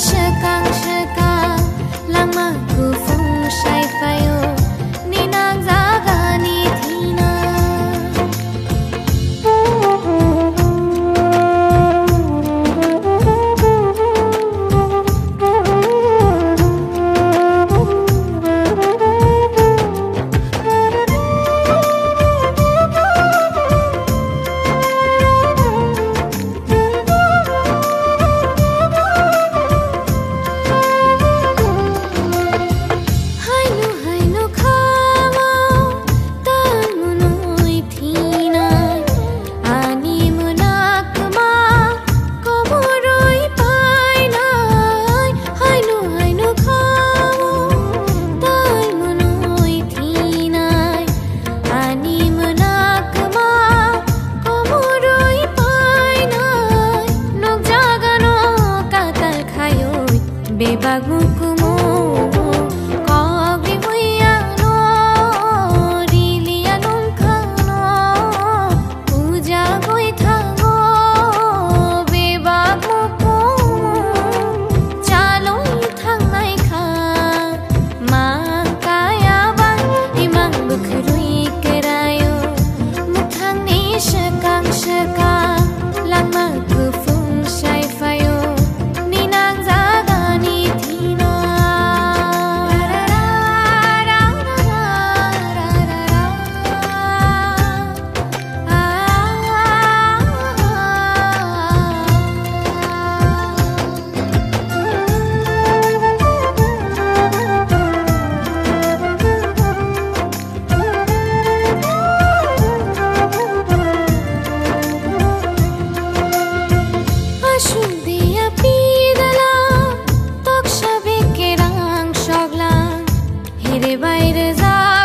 passion bagong Do you